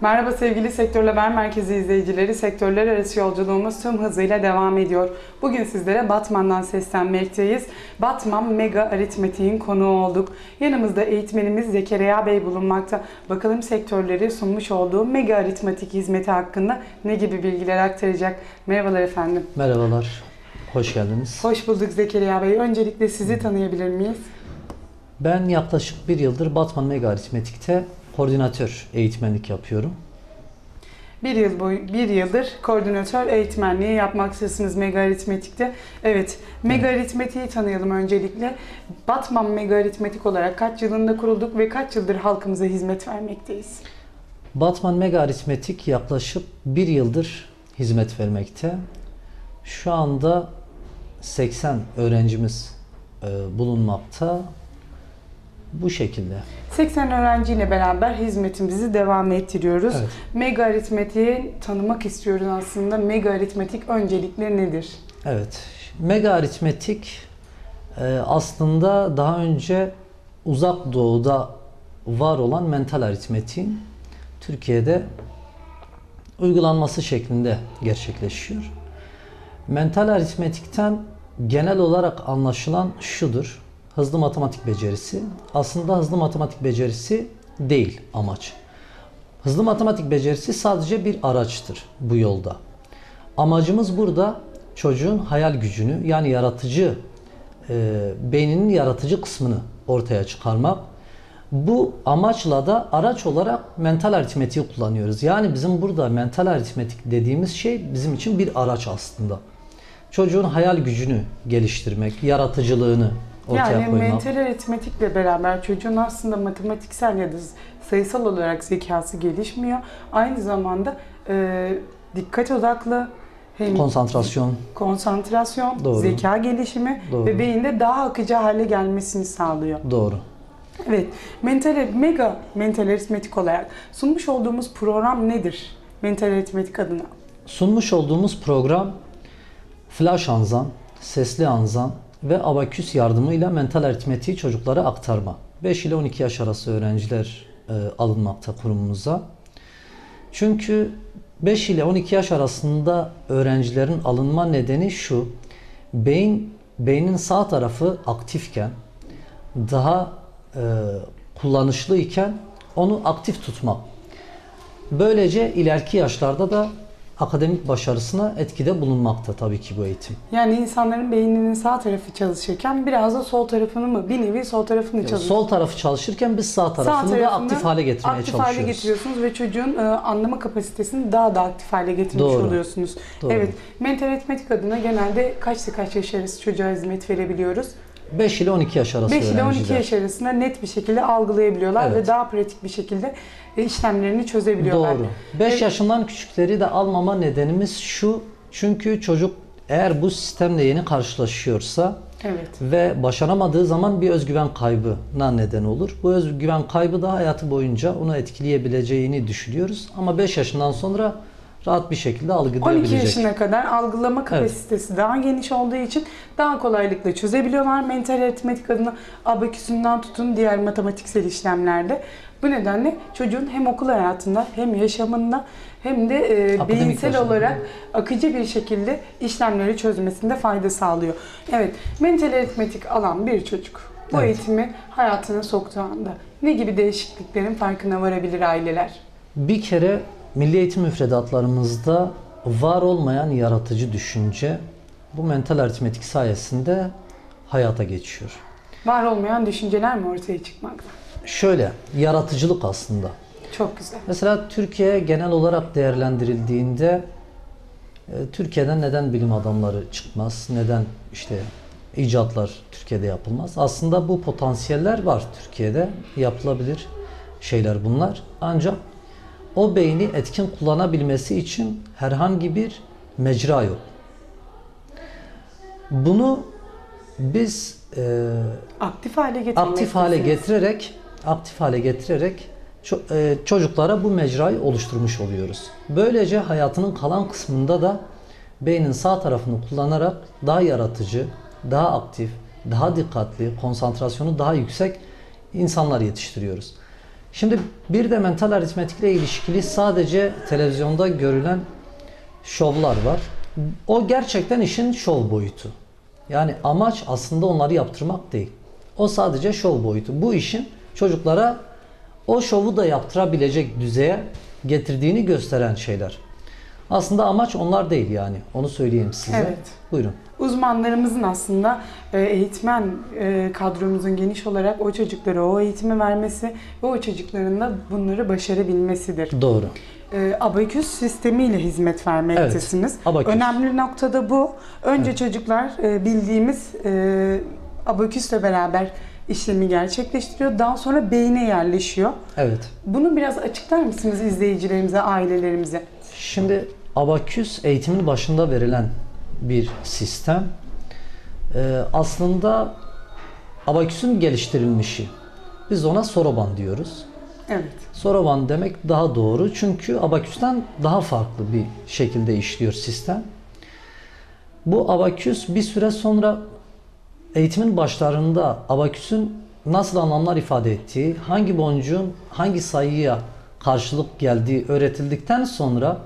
Merhaba sevgili Sektör Haber Merkezi izleyicileri. Sektörler arası yolculuğumuz tüm hızıyla devam ediyor. Bugün sizlere Batman'dan seslenmekteyiz. Batman Mega Aritmetik'in konuğu olduk. Yanımızda eğitmenimiz Zekeriya Bey bulunmakta. Bakalım sektörleri sunmuş olduğu Mega Aritmetik hizmeti hakkında ne gibi bilgiler aktaracak? Merhabalar efendim. Merhabalar, hoş geldiniz. Hoş bulduk Zekeriya Bey. Öncelikle sizi tanıyabilir miyiz? Ben yaklaşık bir yıldır Batman Mega Aritmetik'te koordinatör eğitmenlik yapıyorum. Bir yıl boyu, bir yıldır koordinatör eğitmenliği yapmaktasınız Mega Aritmetik'te. Evet, Mega Aritmetik'i tanıyalım öncelikle. Batman Mega Aritmetik olarak kaç yılında kurulduk ve kaç yıldır halkımıza hizmet vermekteyiz? Batman Mega Aritmetik yaklaşık bir yıldır hizmet vermekte. Şu anda 80 öğrencimiz e, bulunmakta. Bu şekilde. 80 öğrenciyle beraber hizmetimizi devam ettiriyoruz. Evet. Mega Aritmetik'i tanımak istiyoruz aslında. Mega Aritmetik öncelikle nedir? Evet. Mega aritmetik e, aslında daha önce uzak doğuda var olan mental aritmetiğin Türkiye'de uygulanması şeklinde gerçekleşiyor. Mental aritmetikten genel olarak anlaşılan şudur. Hızlı matematik becerisi. Aslında hızlı matematik becerisi değil amaç. Hızlı matematik becerisi sadece bir araçtır bu yolda. Amacımız burada çocuğun hayal gücünü yani yaratıcı e, beyninin yaratıcı kısmını ortaya çıkarmak. Bu amaçla da araç olarak mental aritmetiği kullanıyoruz. Yani bizim burada mental aritmetik dediğimiz şey bizim için bir araç aslında. Çocuğun hayal gücünü geliştirmek, yaratıcılığını ortaya yani koymak. mental aritmetikle beraber çocuğun aslında matematiksel ya da sayısal olarak zekası gelişmiyor. Aynı zamanda e, dikkat odaklı hem Konsantrasyon. konsantrasyon, Doğru. zeka gelişimi Doğru. ve beyinde daha akıcı hale gelmesini sağlıyor. Doğru. Evet, mental mega mental aritmetik olarak sunmuş olduğumuz program nedir? Mental aritmetik adına. Sunmuş olduğumuz program flash anzan, sesli anzan ve abaküs yardımıyla mental aritmetiği çocuklara aktarma. 5 ile 12 yaş arası öğrenciler e, alınmakta kurumumuza. Çünkü 5 ile 12 yaş arasında öğrencilerin alınma nedeni şu. Beyin beynin sağ tarafı aktifken daha e, kullanışlı iken onu aktif tutmak. Böylece ileriki yaşlarda da akademik başarısına etkide bulunmakta tabii ki bu eğitim. Yani insanların beyninin sağ tarafı çalışırken biraz da sol tarafını mı? Bir nevi sol tarafını çalışıyor. Sol tarafı çalışırken biz sağ tarafını da aktif hale getirmeye aktif çalışıyoruz. hale getiriyorsunuz ve çocuğun e, anlama kapasitesini daha da aktif hale getirmiş Doğru. oluyorsunuz. Doğru. Evet, mental aritmetik adına genelde kaçta kaç yaş arası çocuğa hizmet verebiliyoruz? 5 ile 12 yaş arası 5 ile 12 öğrenciler. yaş arasında net bir şekilde algılayabiliyorlar Evet. ve daha pratik bir şekilde e, işlemlerini çözebiliyorlar. Doğru. 5 Evet. yaşından küçükleri de almama nedenimiz şu. Çünkü çocuk eğer bu sistemle yeni karşılaşıyorsa Evet. ve başaramadığı zaman bir özgüven kaybına neden olur. Bu özgüven kaybı da hayatı boyunca onu etkileyebileceğini düşünüyoruz. Ama 5 yaşından sonra rahat bir şekilde 12 algılayabilecek. yaşına kadar algılama kapasitesi daha geniş olduğu için daha kolaylıkla çözebiliyorlar. Mental aritmetik adına abaküsünden tutun diğer matematiksel işlemlerde. Bu nedenle çocuğun hem okul hayatında hem yaşamında hem de e, beyinsel olarak akıcı bir şekilde işlemleri çözmesinde fayda sağlıyor. Evet, mental aritmetik alan bir çocuk bu Evet. eğitimi hayatına soktuğu anda ne gibi değişikliklerin farkına varabilir aileler? Bir kere milli eğitim müfredatlarımızda var olmayan yaratıcı düşünce bu mental aritmetik sayesinde hayata geçiyor. Var olmayan düşünceler mi ortaya çıkmakta? Şöyle, yaratıcılık aslında. Çok güzel. Mesela Türkiye genel olarak değerlendirildiğinde e, Türkiye'den neden bilim adamları çıkmaz? Neden işte icatlar Türkiye'de yapılmaz? Aslında bu potansiyeller var Türkiye'de. Yapılabilir şeyler bunlar. Ancak o beyni etkin kullanabilmesi için herhangi bir mecra yok. Bunu biz e, Aktif hale getirmek. aktif hale getirerek aktif hale getirerek e, çocuklara bu mecrayı oluşturmuş oluyoruz. Böylece hayatının kalan kısmında da beynin sağ tarafını kullanarak daha yaratıcı, daha aktif, daha dikkatli, konsantrasyonu daha yüksek insanlar yetiştiriyoruz. Şimdi bir de mental aritmetikle ilişkili sadece televizyonda görülen şovlar var. O gerçekten işin şov boyutu. Yani amaç aslında onları yaptırmak değil. O sadece şov boyutu. Bu işin çocuklara o şovu da yaptırabilecek düzeye getirdiğini gösteren şeyler. Aslında amaç onlar değil yani. Onu söyleyeyim size. Evet. Buyurun. Uzmanlarımızın aslında e, eğitmen e, kadromuzun geniş olarak o çocuklara o eğitimi vermesi ve o çocukların da bunları başarabilmesidir. Doğru. E, abaküs sistemiyle hizmet vermektesiniz. Evet, abaküs. Önemli nokta da bu. Önce çocuklar e, bildiğimiz abaküsle beraber işlemi gerçekleştiriyor. Daha sonra beyne yerleşiyor. Evet. Bunu biraz açıklar mısınız izleyicilerimize, ailelerimize? Şimdi abaküs eğitimin başında verilen bir sistem. Ee, aslında abaküsün geliştirilmişi. Biz ona soroban diyoruz. Evet. Soroban demek daha doğru çünkü abaküsten daha farklı bir şekilde işliyor sistem. Bu abaküs bir süre sonra eğitimin başlarında abaküsün nasıl anlamlar ifade ettiği, hangi boncuğun hangi sayıya karşılık geldiği öğretildikten sonra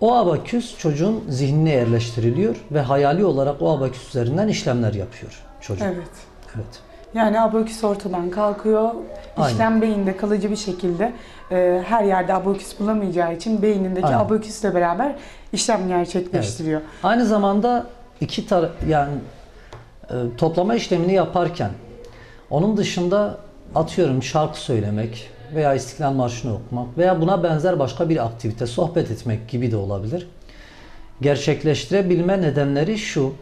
o abaküs çocuğun zihnine yerleştiriliyor ve hayali olarak o abaküs üzerinden işlemler yapıyor çocuk. Evet. Evet. Yani abaküs ortadan kalkıyor. Aynen. İşlem beyinde kalıcı bir şekilde e, her yerde abaküs bulamayacağı için beynindeki Aynen. abaküsle beraber işlem gerçekleştiriyor. Aynı zamanda iki tar yani e, toplama işlemini yaparken onun dışında atıyorum şarkı söylemek veya İstiklal Marşı'nı okumak veya buna benzer başka bir aktivite, sohbet etmek gibi de olabilir. Gerçekleştirebilme nedenleri şu.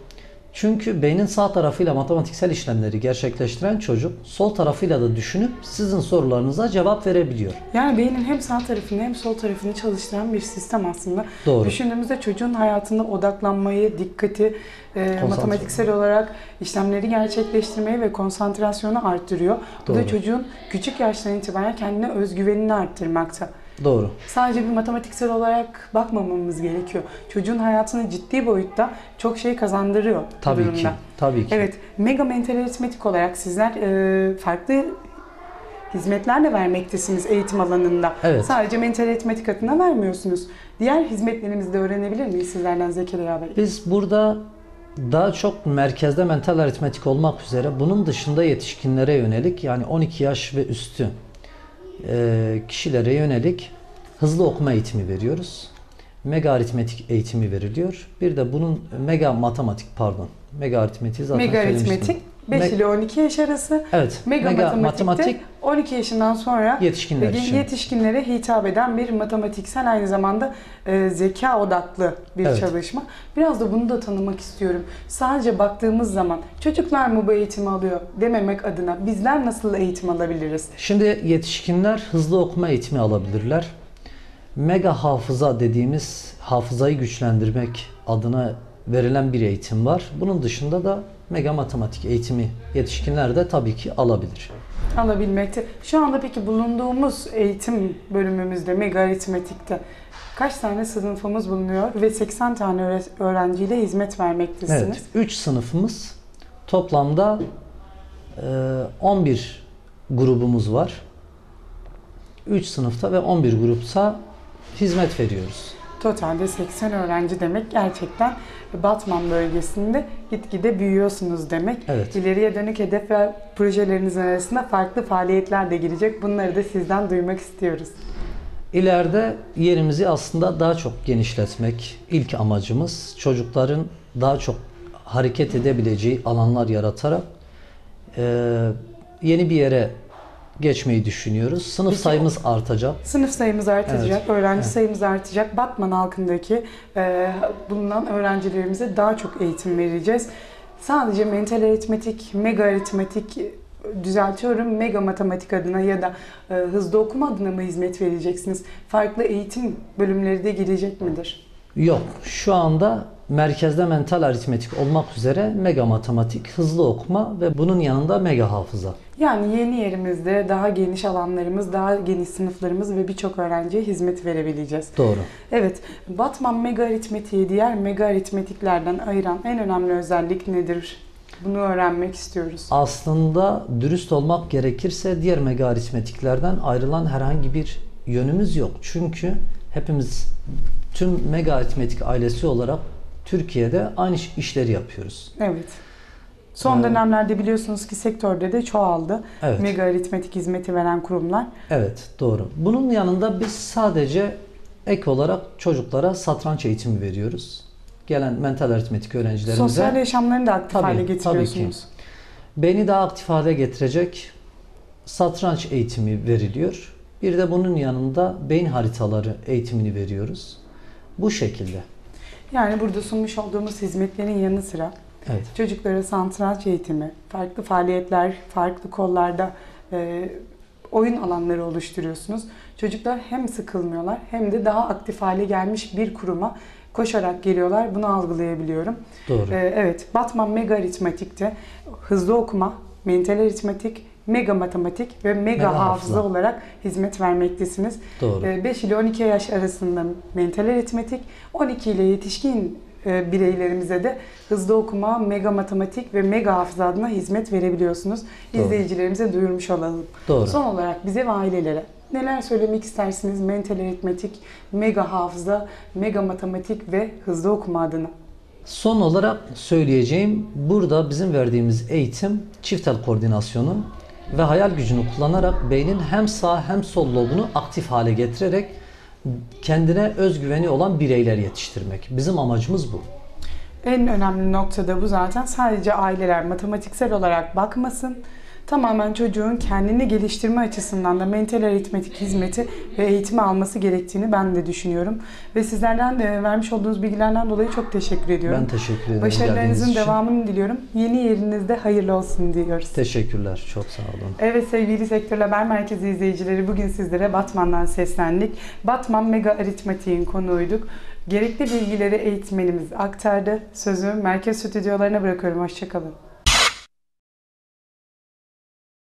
Çünkü beynin sağ tarafıyla matematiksel işlemleri gerçekleştiren çocuk sol tarafıyla da düşünüp sizin sorularınıza cevap verebiliyor. Yani beynin hem sağ tarafını hem sol tarafını çalıştıran bir sistem aslında. Doğru. Düşündüğümüzde çocuğun hayatında odaklanmayı, dikkati, e, matematiksel olarak işlemleri gerçekleştirmeyi ve konsantrasyonu arttırıyor. Bu da Doğru. çocuğun küçük yaştan itibaren kendine özgüvenini arttırmakta. Doğru. Sadece bir matematiksel olarak bakmamamız gerekiyor. Çocuğun hayatını ciddi boyutta çok şey kazandırıyor Tabii durumda. ki. Tabii ki. Evet, mega mental aritmetik olarak sizler e, farklı hizmetler de vermektesiniz eğitim alanında. Evet. Sadece mental aritmetik adına vermiyorsunuz. Diğer hizmetlerimizi de öğrenebilir miyiz sizlerden Zekeriya Bey? Biz burada daha çok merkezde mental aritmetik olmak üzere bunun dışında yetişkinlere yönelik yani 12 yaş ve üstü e, kişilere yönelik hızlı okuma eğitimi veriyoruz. Mega aritmetik eğitimi veriliyor. Bir de bunun mega matematik pardon. Mega aritmetiği zaten Mega aritmetik 5 Me- ile 12 yaş arası. Evet. Mega, Mega, matematikte matematik 12 yaşından sonra yetişkinler için. Yetişkinlere hitap eden bir matematiksel aynı zamanda e, zeka odaklı bir Evet. çalışma. Biraz da bunu da tanımak istiyorum. Sadece baktığımız zaman çocuklar mı bu eğitimi alıyor dememek adına bizler nasıl eğitim alabiliriz? Şimdi yetişkinler hızlı okuma eğitimi alabilirler. Mega hafıza dediğimiz hafızayı güçlendirmek adına verilen bir eğitim var. Bunun dışında da mega matematik eğitimi yetişkinler de tabii ki alabilir. Alabilmekte. Şu anda peki bulunduğumuz eğitim bölümümüzde mega aritmetikte kaç tane sınıfımız bulunuyor ve 80 tane öğre- öğrenciyle hizmet vermektesiniz. Evet, 3 sınıfımız toplamda e, 11 grubumuz var. 3 sınıfta ve 11 grupsa hizmet veriyoruz. Totalde 80 öğrenci demek gerçekten Batman bölgesinde gitgide büyüyorsunuz demek. Evet. İleriye dönük hedef ve projelerinizin arasında farklı faaliyetler de girecek. Bunları da sizden duymak istiyoruz. İleride yerimizi aslında daha çok genişletmek ilk amacımız. Çocukların daha çok hareket edebileceği alanlar yaratarak e, yeni bir yere geçmeyi düşünüyoruz. Sınıf Peki- sayımız artacak. Sınıf sayımız artacak, Evet, öğrenci evet. sayımız artacak. Batman halkındaki e, bulunan öğrencilerimize daha çok eğitim vereceğiz. Sadece mental aritmetik, mega aritmetik e, düzeltiyorum mega matematik adına ya da e, hızlı okuma adına mı hizmet vereceksiniz? Farklı eğitim bölümleri de gelecek midir? Yok. Şu anda merkezde mental aritmetik olmak üzere mega matematik, hızlı okuma ve bunun yanında mega hafıza. Yani yeni yerimizde daha geniş alanlarımız, daha geniş sınıflarımız ve birçok öğrenciye hizmet verebileceğiz. Doğru. Evet, Batman mega aritmetiği diğer mega aritmetiklerden ayıran en önemli özellik nedir? Bunu öğrenmek istiyoruz. Aslında dürüst olmak gerekirse diğer mega aritmetiklerden ayrılan herhangi bir yönümüz yok. Çünkü hepimiz tüm mega aritmetik ailesi olarak Türkiye'de aynı iş- işleri yapıyoruz. Evet. Son Ee, dönemlerde biliyorsunuz ki sektörde de çoğaldı. Evet. Mega aritmetik hizmeti veren kurumlar. Evet, doğru. Bunun yanında biz sadece ek olarak çocuklara satranç eğitimi veriyoruz. Gelen mental aritmetik öğrencilerimize Sosyal yaşamlarını da aktif Tabii, hale tabii ki. getiriyorsunuz. beyni daha aktif hale getirecek satranç eğitimi veriliyor. Bir de bunun yanında beyin haritaları eğitimini veriyoruz. Bu şekilde. Yani burada sunmuş olduğumuz hizmetlerin yanı sıra Evet. çocuklara satranç eğitimi, farklı faaliyetler, farklı kollarda e, oyun alanları oluşturuyorsunuz. Çocuklar hem sıkılmıyorlar hem de daha aktif hale gelmiş bir kuruma koşarak geliyorlar. Bunu algılayabiliyorum. Doğru. Ee, evet, Batman Mega Aritmetik'te hızlı okuma, mental aritmetik, mega matematik ve mega, Mega hafıza. hafıza. olarak hizmet vermektesiniz. Doğru. Ee, 5 ile 12 yaş arasında mental aritmetik, 12 ile yetişkin e, bireylerimize de hızlı okuma, mega matematik ve mega hafıza adına hizmet verebiliyorsunuz. Doğru. İzleyicilerimize duyurmuş olalım. Doğru. Son olarak bize ve ailelere neler söylemek istersiniz mental aritmetik, mega hafıza, mega matematik ve hızlı okuma adına? Son olarak söyleyeceğim burada bizim verdiğimiz eğitim çiftel koordinasyonu ve hayal gücünü kullanarak beynin hem sağ hem sol lobunu aktif hale getirerek kendine özgüveni olan bireyler yetiştirmek. Bizim amacımız bu. En önemli nokta da bu zaten. Sadece aileler matematiksel olarak bakmasın. Tamamen çocuğun kendini geliştirme açısından da mental aritmetik hizmeti ve eğitimi alması gerektiğini ben de düşünüyorum. Ve sizlerden de vermiş olduğunuz bilgilerden dolayı çok teşekkür ediyorum. Ben teşekkür ederim. Başarılarınızın için. devamını diliyorum. Yeni yerinizde hayırlı olsun diyoruz. Teşekkürler. Çok sağ olun. Evet sevgili Sektör Haber Merkezi izleyicileri bugün sizlere Batman'dan seslendik. Batman Mega Aritmetik'in konuğuyduk. Gerekli bilgileri eğitmenimiz aktardı. Sözü merkez stüdyolarına bırakıyorum. Hoşçakalın.